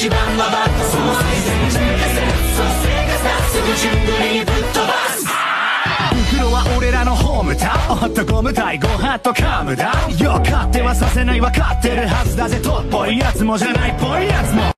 一番はバットその最善準決その生活だすぐ順繰りにぶっ飛ばす袋は俺らのホームタウンホットゴム対ゴハッとカムダ。ウンよ勝手はさせないわかってるはずだぜ。とっぽいやつもじゃないっぽいやつも。